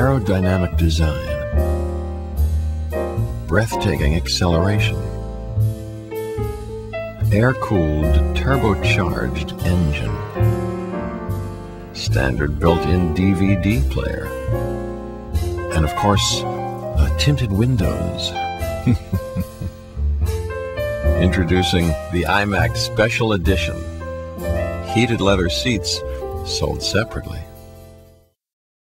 aerodynamic design, breathtaking acceleration, air-cooled turbocharged engine, standard built-in DVD player, and of course, uh, tinted windows. Introducing the iMac Special Edition. Heated leather seats sold separately.